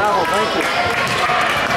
carro.